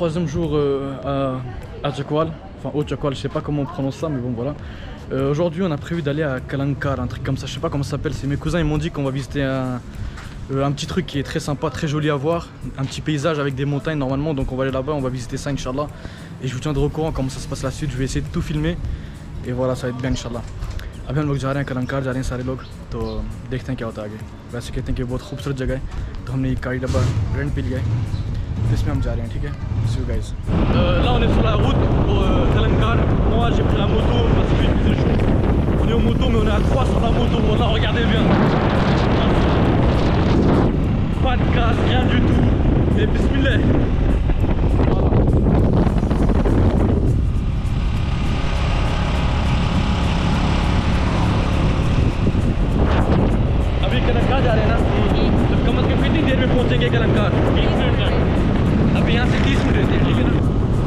Bon voilà, troisième jour euh, à, à Jakwal, enfin au Jakwal, je sais pas comment on prononce ça, mais bon voilà. Euh, Aujourd'hui, on a prévu d'aller à Kalankar, un truc comme ça, je sais pas comment ça s'appelle. C'est mes cousins, ils m'ont dit qu'on va visiter un, euh, un petit truc qui est très sympa, très joli à voir, un petit paysage avec des montagnes normalement. Donc on va aller là-bas, on va visiter ça, Inch'Allah. Et je vous tiendrai au courant comment ça se passe la suite. Je vais essayer de tout filmer et voilà, ça va être bien, Inch'Allah. अभी हम लोग जा रहे हैं कलंकार जा रहे हैं सारे लोग तो देखते हैं क्या होता है आगे वैसे कहते हैं कि बहुत खूबसूरत जगह है तो हमने एक गाड़ी डब्बा रेंट पे लिया है तो इसमें हम जा रहे हैं ठीक है सी you guys là on est sur la route pour euh, Kalankar moi j'ai pris la moto parce que j'ai plus chaud on est en moto mais on est à 3 sur la moto voilà regardez bien pas de casse rien du tout et bismillah अभी कलंकार जा रहे हैं ना तो कम से कम यहाँ से तीस मिनट रहते हैं ठीक है ना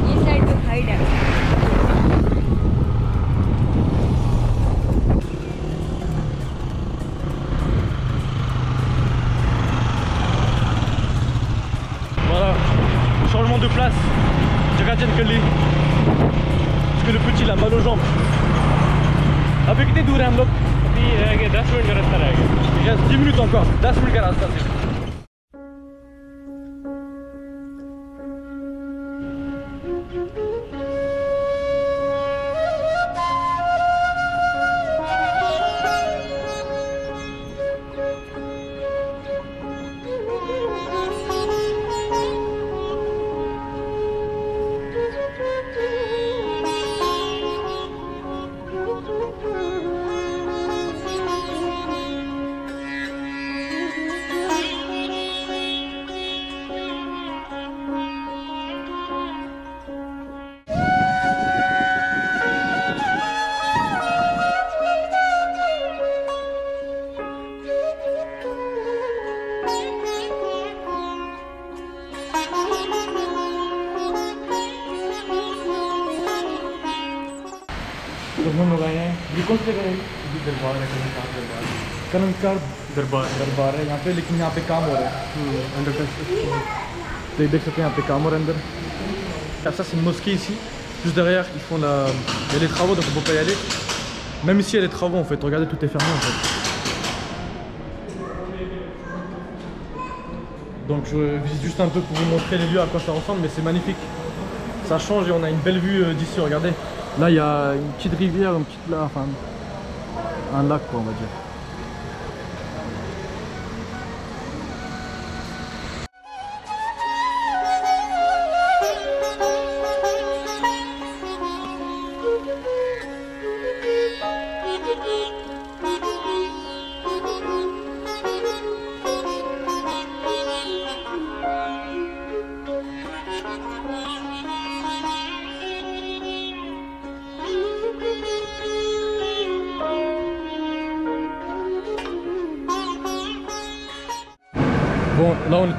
ये साइड पे हाइड है changement de place. Parce que le petit il a mal aux jambes. अभी कितनी दूर है हम लोग अभी दस मिनट का रास्ता रह Il reste 10 minutes encore, 10 minutes का रास्ता सिर्फ़ तो हम लोग आए हैं ये कौन सी जगह है दरबार है कलंकार दरबार कलंकार दरबार दरबार है यहाँ पे लेकिन यहाँ पे काम हो रहा है अंडर कंस्ट्रक्शन तो ये देख सकते हैं यहाँ पे काम हो रहा है अंदर Ça, c'est une mosquée ici. Juste derrière, ils font la... il y a des travaux, donc on peut pas y aller. Même ici, il y a des travaux en fait. Regardez, tout est fermé en fait. Donc je visite juste un peu pour vous montrer les lieux, à quoi ça ressemble, mais c'est magnifique. Ça change et on a une belle vue euh, d'ici, regardez. Là, il y a une petite rivière, une petite là, enfin, un lac quoi, on va dire.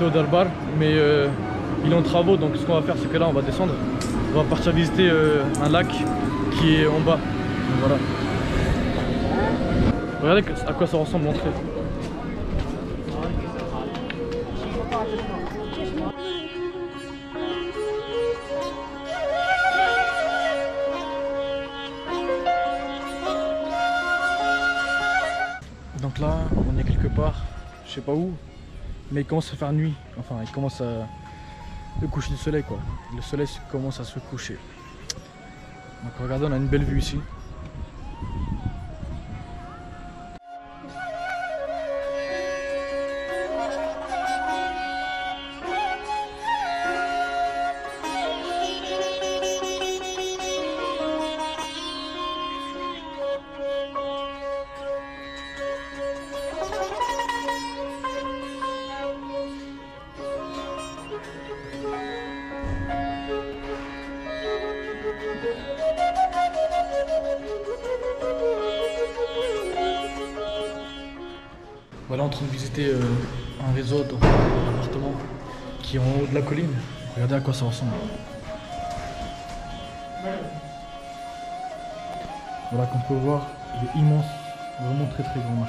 Au Darbar, mais il est en travaux, donc ce qu'on va faire, c'est que là on va descendre. On va partir visiter euh, un lac qui est en bas. Voilà. Regardez à quoi ça ressemble l'entrée. Donc là, on est quelque part, je sais pas où, mais il commence à faire nuit. Enfin, il commence à. Le coucher du soleil, quoi. Le soleil commence à se coucher. Donc regardez, on a une belle vue ici. Visiter euh, un réseau, appartement qui est en haut de la colline. Regardez à quoi ça ressemble. Voilà, comme on peut voir, il est immense, vraiment très très grand,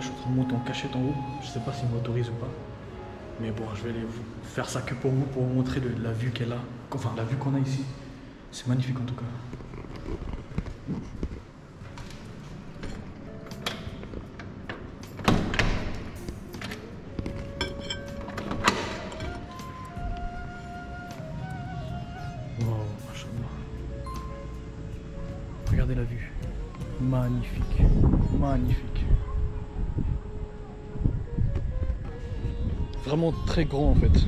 machallah. cachette en haut. Je sais pas s'ils m'autorisent ou pas. Mais bon, je vais aller vous faire ça que pour vous, pour vous montrer la vue qu'elle a. Enfin, la vue qu'on a ici. C'est magnifique en tout cas. Wow. Regardez la vue. Magnifique. Magnifique. Vraiment très grand en fait.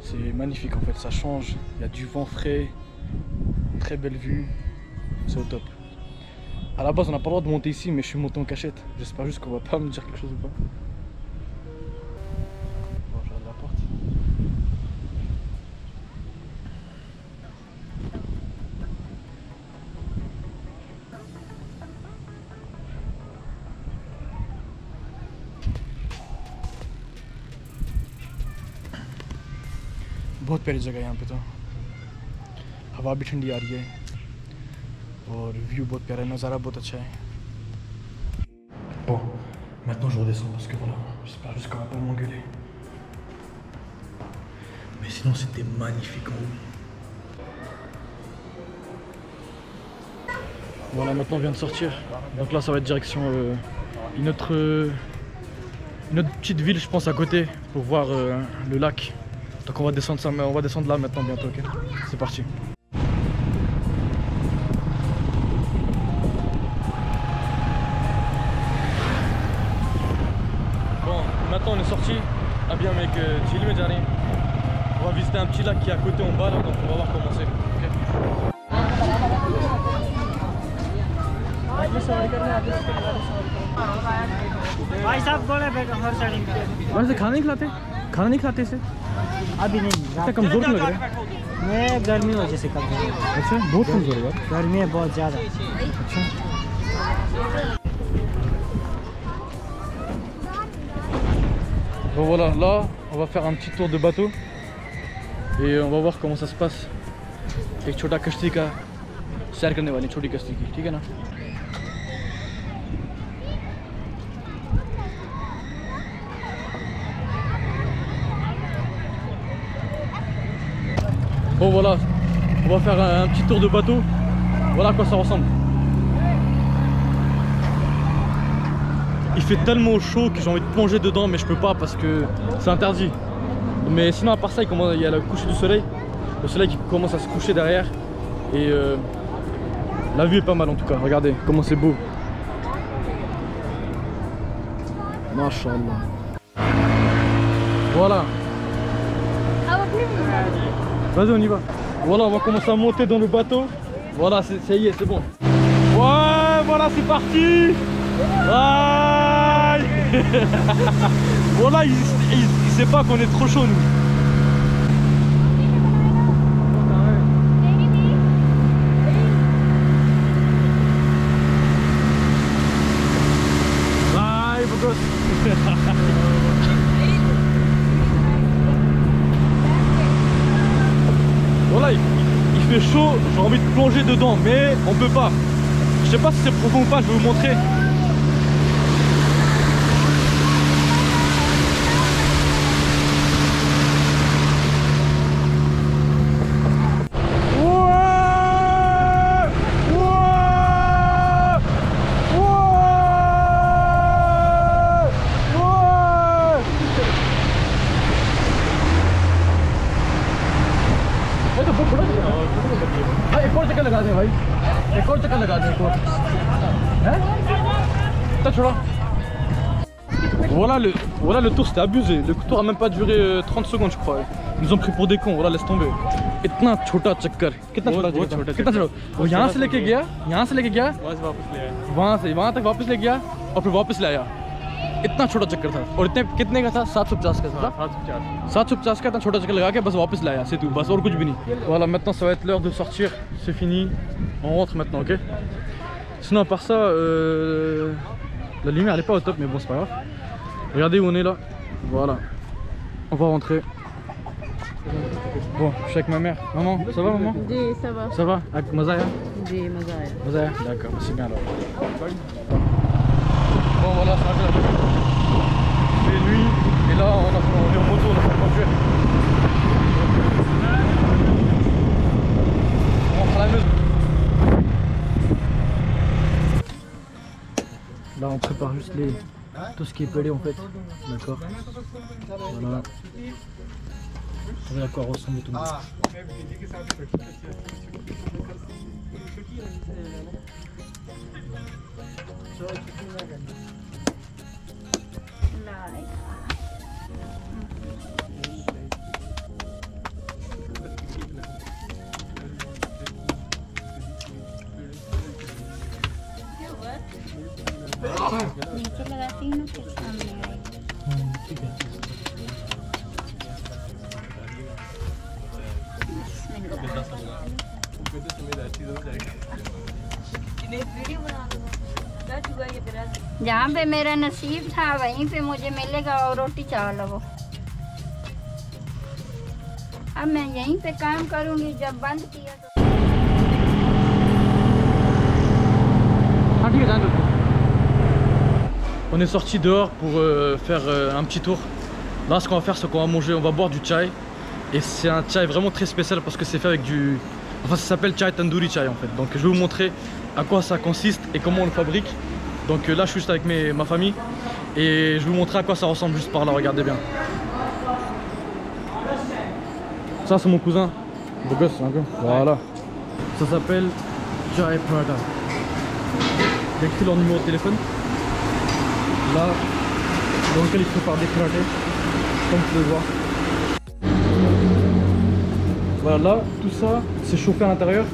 C'est magnifique en fait, ça change. Il y a du vent frais. Très belle vue. C'est au top. À la base, on n'a pas le droit de monter ici, mais je suis monté en cachette. J'espère juste qu'on va pas me dire quelque chose ou pas. प्यारी जगह है यहाँ पे तो हवा भी ठंडी आ रही है और व्यू बहुत प्यारा है नज़ारा बहुत अच्छा है Bon, maintenant je redescends parce que voilà, j'espère juste qu'on va pas m'engueuler. Mais sinon c'était magnifique en haut. Voilà, maintenant on vient de sortir. Donc là ça va être direction euh, une, autre, euh, une autre petite ville je pense à côté pour voir euh, le lac. Donc on va descendre ça, on va descendre là maintenant bientôt, ok C'est parti. Bon, maintenant on est sorti. Ah bien mec, Chili Medjani. On va visiter un petit lac qui est à côté en bas là, donc on va voir comment c'est. ok भाई साहब बोले बेटा हर साड़ी वैसे खाना नहीं खिलाते खाना नहीं खिलाते इसे अभी नहीं कमज़ोर क्यों लग रहा है? मैं गर्मी वजह से कम अच्छा बहुत कमज़ोर है गर्मी है बहुत ज़्यादा। Bon voilà, là on va faire un petit tour de bateau. Et on va voir comment ça se passe. एक छोटा कश्ती का सैर करने वाली छोटी कश्ती की ठीक है ना? Voilà, on va faire un, petit tour de bateau. Voilà à quoi ça ressemble. Il fait tellement chaud que j'ai envie de plonger dedans, mais je peux pas parce que c'est interdit. Mais sinon, à part ça, il, commence- il y a le coucher du soleil. Le soleil qui commence à se coucher derrière. Et euh, la vue est pas mal en tout cas. Regardez comment c'est beau. Mashallah. Voilà. Vas-y, on y va. Voilà, on va commencer à monter dans le bateau. Voilà, ça y est, c'est bon. Ouais, voilà, c'est parti. Aïe Voilà, il, il- il sait pas qu'on est trop chaud, nous. Bye, beau gosse. Voilà, il, il fait chaud, j'ai envie de plonger dedans, mais on peut pas. Je sais pas si c'est profond ou pas, je vais vous montrer. T'as छोड़ा voilà le, voilà le tour c'était abusé le tour a même pas duré euh, 30 secondes je crois ils nous ont pris pour des cons voilà laisse tomber इतना छोटा चक्कर कितना छोटा बहुत चक्कर छोटा कितना छोटा वो यहाँ से लेके गया यहाँ से लेके गया बस वापस ले आए वहाँ से वहाँ तक वापस ले गया और फिर वापस ले आया इतना छोटा चक्कर था और इतने कितने का था सात सौ पचास का था सात सौ पचास सात सौ पचास का इतना छोटा चक्कर लगा के बस वापस लाया c'est tout बस और कुछ भी नहीं voilà maintenant ça va être l'heure de sortir c'est fini on rentre maintenant ok sinon à part ça euh, la lumière elle est pas au top mais bon c'est pas grave. Regardez où on est là. Voilà. On va rentrer. Bon, je suis avec ma mère. Maman, ça va maman? Oui, ça va. Ça va? Avec Mazaya? Oui, Mazaya. Mazaya? D'accord, c'est bien alors. Bon voilà, ça va. C'est lui. Et là, on a, est en moto, on a fait conduire. Prépare juste les, tout ce qui est pelé en fait. D'accord Voilà. Savez à quoi ressemble tout le monde. जहाँ पे मेरा नसीब था वहीं पे मुझे मिलेगा और रोटी चावल वो अब मैं यहीं पे काम करूँगी जब बंद किया तो Ah, ठीक है, जाने दो. On est sorti dehors pour euh, faire euh, un petit tour. Là, ce qu'on va faire, c'est qu'on va manger, on va boire du chai. Et c'est un chai vraiment très spécial parce que c'est fait avec du. Enfin, ça s'appelle chai tandoori chai en fait. Donc, je vais vous montrer à quoi ça consiste et comment on le fabrique. Donc, euh, là, je suis juste avec ma famille et je vais vous montrer à quoi ça ressemble juste par là. Regardez bien. Ça, c'est mon cousin. Beau gosse, un peu. Voilà. Ça s'appelle Chai Prada. A écrit leur numéro de téléphone. Là, dans lequel ils préparent des pâtés, comme vous pouvez voir. Voilà, là, tout ça, c'est chauffé à l'intérieur.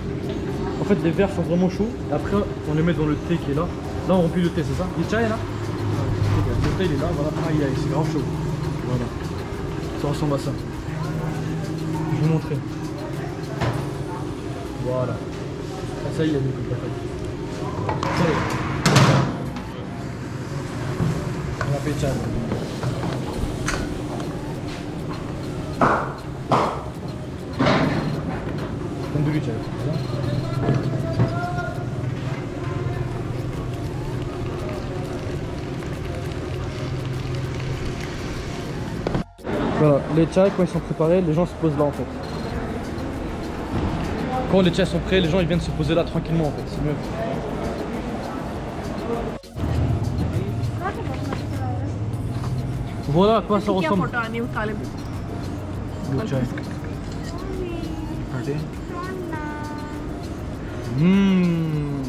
En fait, les verres sont vraiment chauds. Et après, on les met dans le thé qui est là. Là, on remplit le thé, c'est ça a chai là Le thé, il est là, voilà. Aïe, aïe, c'est grave chaud. Voilà. Ça ressemble à ça. Je vais vous montrer. Voilà. Ça y est, il y a du coup, ça y est. On a fait Voilà. Voilà, les chais quand ils sont préparés, les gens se posent là en fait. Quand les chais sont prêts, les gens ils viennent se poser là tranquillement en fait, c'est mieux. Voilà à quoi ça ressemble. Le chai. Mmm.